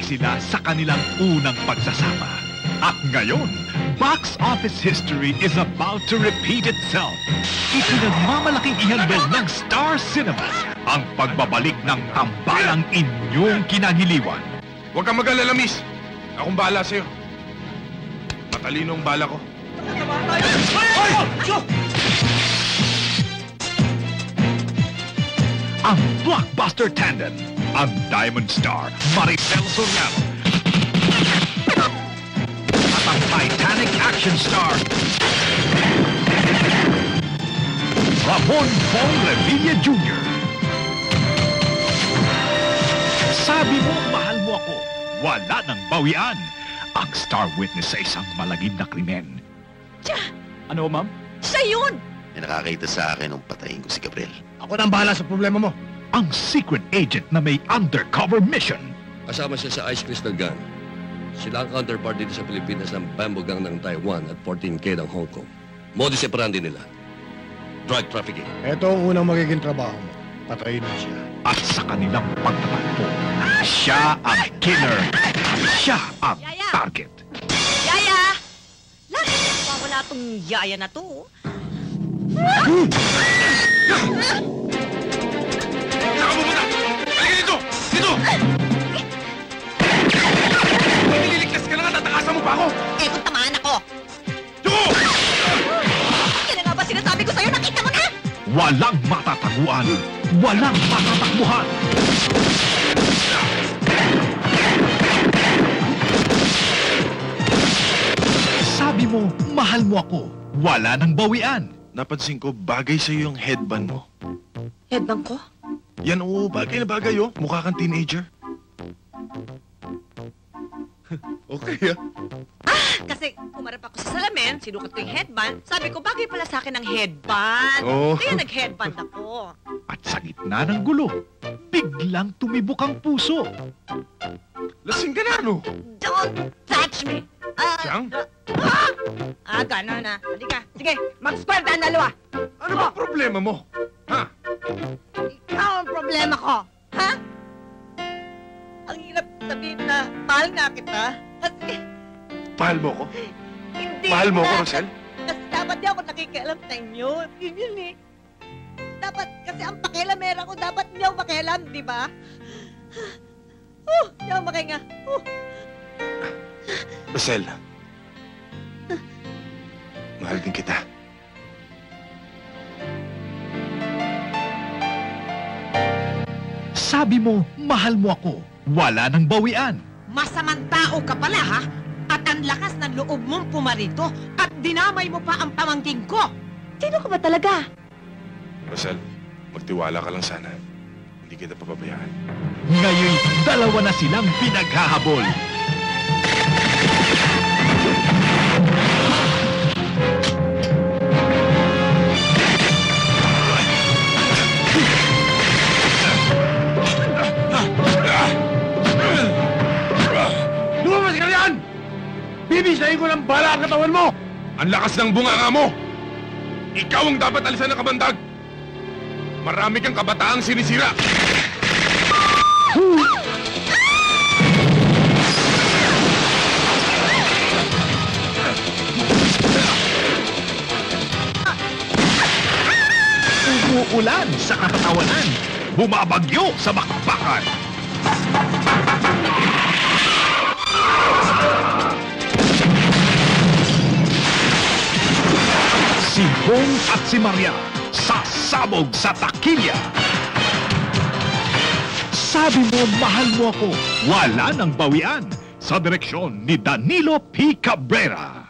sila sa kanilang unang pagsasama. At ngayon, box office history is about to repeat itself. Ipinagmamalaking ihandog ng Star Cinemas ang pagbabalik ng tambalang inyong kinagiliwan. Huwag kang mag-alala, miss. Akong bahala sa'yo. Matalino ang bala ko. ang blockbuster tandem, ang Diamond Star, Maricel Soriano. At ang Titanic action star, Ramon Bong Revilla Jr. Sabi mo, mahal mo ako. Wala nang bawian. Ang star witness sa isang malagim na krimen. Ano, ma'am? Siya yun! May nakakita sa akin nung patayin ko si Gabriel. Ako na ang bahala sa problema mo. Ang secret agent na may undercover mission. Kasama siya sa Ice Crystal Gang. Sila ang counterpart dito sa Pilipinas ng Bamboo Gang ng Taiwan at 14K ng Hong Kong. Modus operandi nila. Drug trafficking. Ito ang unang magiging trabaho mo. Patayin mo siya. At sa kanilang pagtatagpo, siya ang killer. Siya ang Yaya! target. Yaya! Lagi na wala tong yaya na to. Walang matataguan. Walang matatakbuhan. Sabi mo, mahal mo ako. Wala nang bawian. Napansin ko, bagay sa'yo yung headband mo. Headbang ko? Yan oo, bagay na bagay oh. Mukha kang teenager. okay ah. Sinukat ko yung headband. Sabi ko, bagay pala sa akin ang headband. Oh. Kaya nag-headband ako. At sa gitna ng gulo, biglang tumibok ang puso. Lasing ka na, no? Don't touch me! Ah, Siyang? ah, ah gano'n na. Halika. Sige, mag-square tayo dalawa. Ano ba problema mo? Ha? Ikaw ang problema ko. Ha? Ang hirap sabihin na mahal nga kita. Kasi Mahal mo ko? Hindi Mahal mo ko, na- Rosel? Kasi dapat di ako nakikialam sa inyo. Yun yun eh. Dapat, kasi ang pakialamera ko, dapat hindi ako makialam, di ba? Oh, di ako makinga. Oh, Rosel. Mahal din kita. Sabi mo, mahal mo ako. Wala nang bawian. Masamang tao ka pala, ha? At ang lakas ng loob mong pumarito at dinamay mo pa ang pamangking ko. sino ka ba talaga? Rosel, magtiwala ka lang sana. Hindi kita papabayaan. Ngayon, dalawa na silang pinaghahabol. Bibisahin ko ng bala ang katawan mo! Ang lakas ng bunganga mo! Ikaw ang dapat alisan ng kabandag! Marami kang kabataang sinisira! Umuulan sa katatawanan. Bumabagyo sa bakbakan. Bong at si Maria sasabog sa takilya. Sabi mo, mahal mo ako. Wala nang bawian. Sa direksyon ni Danilo P. Cabrera.